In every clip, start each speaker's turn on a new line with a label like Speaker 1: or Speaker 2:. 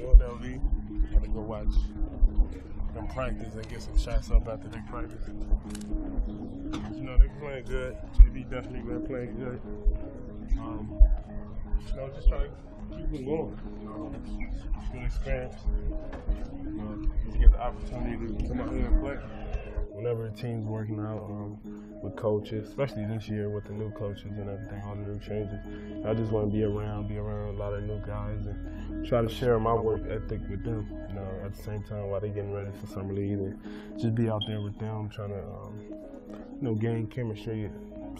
Speaker 1: UNLV. Gotta go watch them practice and get some shots up after they practice. You know, they're playing good. JV definitely been playing good. Um, you know, just try to keep it going. You know, good experience. You know, get the opportunity to come out here and play. Whenever the team's working out um, with coaches, especially this year with the new coaches and everything, all the new changes, I just want to be around, be around a lot of new guys, and try to share my work ethic with them. You know, at the same time while they're getting ready for summer league, and just be out there with them, trying to, um, you know, gain chemistry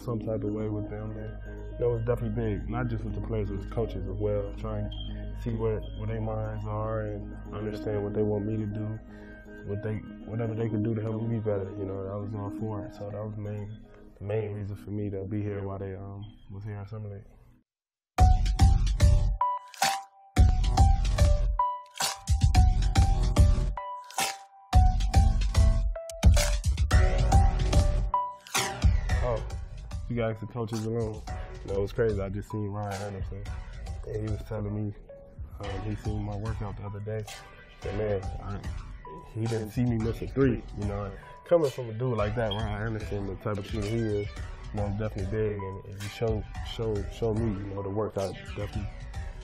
Speaker 1: some type of way with them. And you know, definitely big, not just with the players, but the coaches as well. Trying to see what where their minds are and understand what they want me to do what they whatever they could do to help me be better. You know, I was all for it. So that was the main the main reason for me to be here while they um was here in Summer League. Oh, you guys the coaches alone. You know, it was crazy. I just seen Ryan Anderson, and he was telling me um, he seen my workout the other day. And man, I, he didn't see me miss a three. You know, and coming from a dude like that, Ryan Anderson, the type of shooter he is, you know, definitely big, and, and he showed showed showed me, you know, the work I've definitely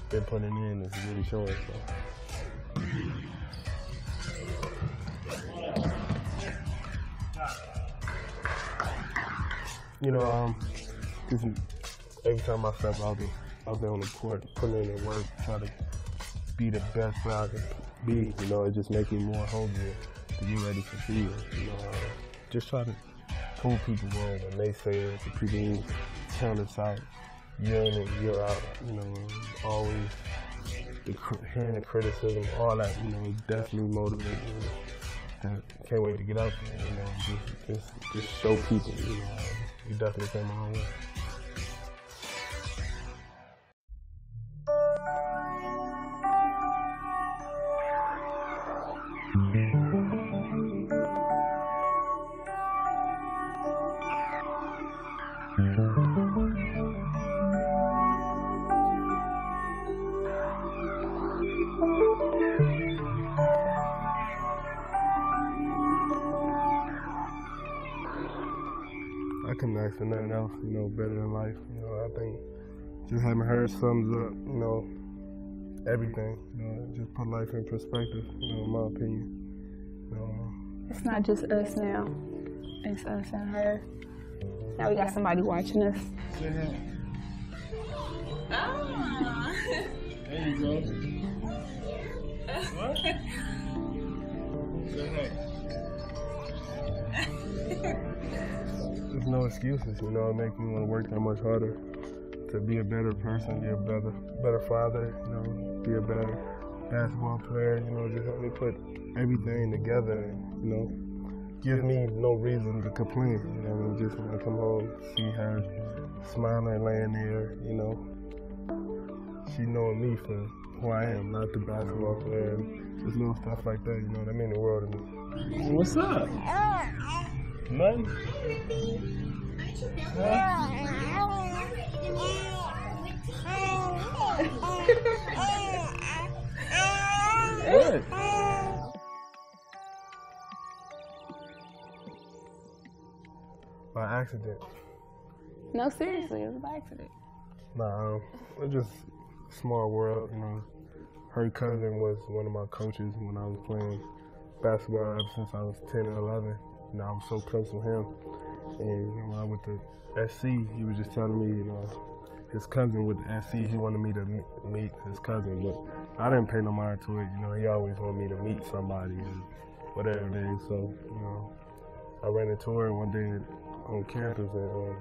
Speaker 1: been putting in is really showing. So. You know, um, every time I step out there, out there on the court, putting in the work, trying to be the best that I can be. You know, it just makes me more hungry to get ready for field. You know, just try to prove people wrong when they say it, the people count us out year in and year out. You know, always the, hearing the criticism, all that. You know, it definitely motivates me. I can't wait to get out there. You know, just just, just show people. You know, you definitely came a long way. I couldn't ask for nothing else, you know, better than life. You know, I think just having her sums up, you know, everything. You know, just put life in perspective, you know, in my opinion. You know,
Speaker 2: It's not just us now. It's us and her. Now we got somebody watching us.
Speaker 3: Ah.
Speaker 1: There you go. What? There's no excuses, you know, it makes me want to work that much harder to be a better person, be a better better father, you know, be a better basketball player, you know, just help me put everything together you know, give me no reason to complain, you know, and just when I come home, see her smiling, laying there, you know, she knowing me for who I am, not the basketball player, and just little stuff like that, you know, that mean the world to me. What's up? Nothing? Good. By accident.
Speaker 2: No, seriously, it was by accident.
Speaker 1: Nah, it's just small world, you know. Her cousin was one of my coaches when I was playing basketball ever since I was 10 and 11. You know, I was so close with him. And you know, when I went to SC, he was just telling me, you know, his cousin with the SC, he wanted me to meet his cousin, but I didn't pay no mind to it. You know, he always wanted me to meet somebody and whatever it is. So, you know, I ran into her one day on campus and um,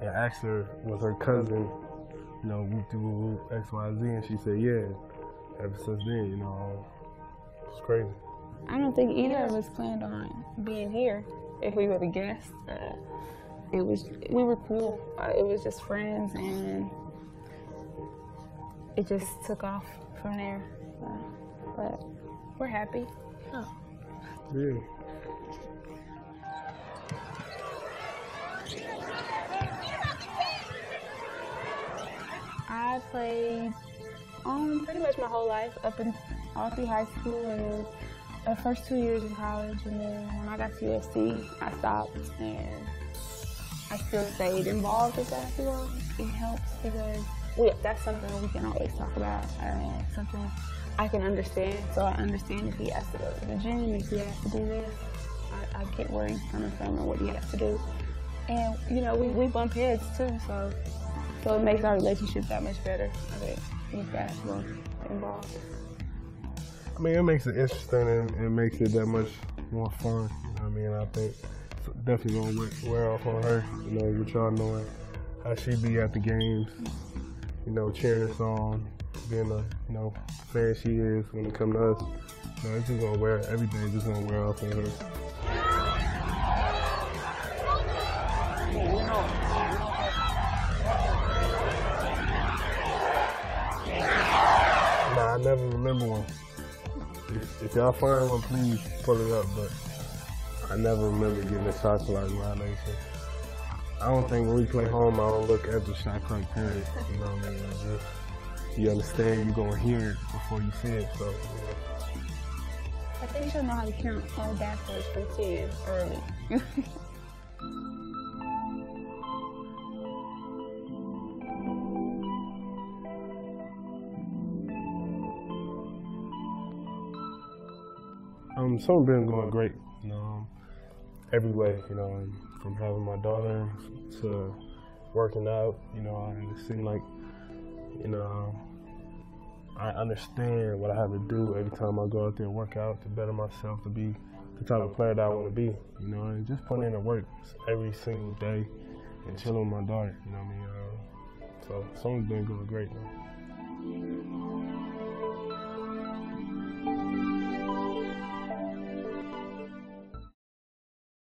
Speaker 1: and asked her was her cousin, you know, we do X, Y, Z, and she said, yeah. Ever since then, you know, it's crazy.
Speaker 2: I don't think either of us planned on being here. If we were the guests, uh, it was we were cool. Uh, it was just friends, and it just took off from there. Uh, but we're happy.
Speaker 1: Yeah.
Speaker 2: I played um pretty much my whole life up in all through high school and the first two years in college and then when I got to USC I stopped and I still stayed involved with basketball. It helps because we, that's something we can always talk about and something I can understand. So I understand if he has to go to the gym, if he has to do this. I, I get where he's coming from and what he has to do. And you know, we, we bump heads too, so so it makes our relationship that much better. I think with basketball involved.
Speaker 1: I mean, it makes it interesting and it makes it that much more fun. I mean, I think it's definitely gonna wear, wear off on her. You know, with y'all knowing how she be at the games, you know, cheering us on, being a you know fan she is when it come to us. You know, it's just gonna wear everything. Just gonna wear off on her. Never remember one. If, if y'all find one, please pull it up. But I never remember getting a shot clock violation. I don't think when we play home, I don't look at the shot clock period. You know what I mean? Just, you understand you're gonna hear it before you see it. So.
Speaker 2: I think she'll know how to count all backwards from 10 early.
Speaker 1: Um, summer been going great. You know, um, every way. You know, um, from having my daughter to working out. You know, and it seemed like, you know, I understand what I have to do every time I go out there and work out to better myself to be the type of player that I want to be. You know, and just putting in the work every single day and chilling with my daughter. You know what I mean? Uh, so summer's been going great. Man.